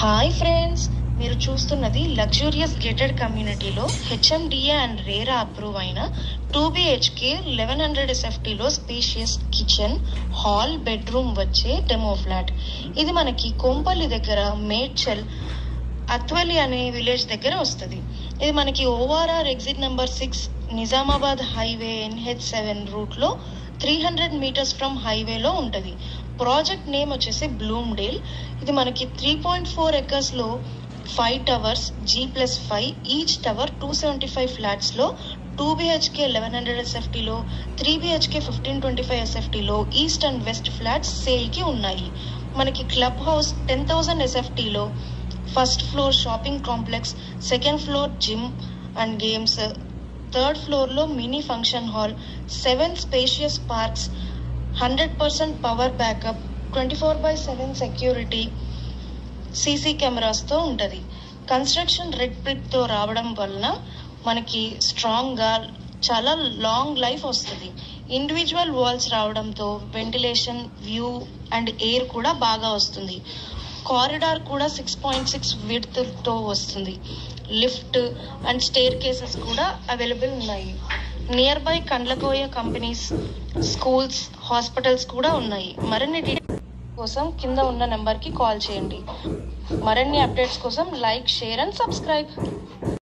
Hi friends మీరు చూస్తున్నది luxurious gated కమ్యూనిటీలో హెచ్ఎండిఏ అండ్ రేరా అప్రూవ్ అయిన టూ బిహెచ్కే లెవెన్ హండ్రెడ్ ఎస్ఎఫ్టీలో స్పేషియస్ కిచెన్ హాల్ బెడ్రూమ్ వచ్చే డెమో ఫ్లాట్ ఇది మనకి కోంపల్లి దగ్గర మేడ్చల్ అత్వలి అనే విలేజ్ దగ్గర వస్తుంది. ఇది మనకి ORR exit number six Nizamabad highway NH seven రూట్లో త్రీ హండ్రెడ్ మీటర్స్ ఫ్రమ్ హైవేలో ఉంటుంది. ప్రాజెక్ట్ నేమ్ వచ్చేసి బ్లూమ్ డేల్ ఇది మనకి three point four ఎకర్స్లో five towers G plus five each tower two seventy five ఫ్లాట్స్లో two BHK eleven hundred ఎస్ఎఫ్టీలో three BHK fifteen twenty five ఎస్ఎఫ్టీలో east and west flats సేల్కి ఉన్నాయి. మనకి club house ten thousand ఎస్ఎఫ్టీలో first floor shopping complex second floor gym and games third ఫ్లోర్లో mini function hall seven spacious parks hundred percent power backup twenty four by seven security CC కెమెరాస్తో ఉంటుంది. Construction red బ్రిక్తో రావడం వలన మనకి స్ట్రాంగ్గా చాలా long life వస్తుంది. Individual walls రావడంతో వెంటిలేషన్ వ్యూ అండ్ ఎయిర్ కూడా బాగా వస్తుంది. కారిడార్ కూడా సిక్స్ పాయింట్ సిక్స్ విడ్త్తో వస్తుంది. లిఫ్ట్ అండ్ స్టేర్ కేసెస్ కూడా అవైలబుల్ ఉన్నాయి. Near by Kandlakoya companies schools hospitals కూడా ఉన్నాయి. మరిన్ని డీటెయిల్స్ కోసం కింద ఉన్న నెంబర్కి కాల్ చేయండి. మరిన్ని అప్డేట్స్ కోసం లైక్ షేర్ అండ్ సబ్స్క్రైబ్